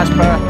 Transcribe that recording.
Jasper.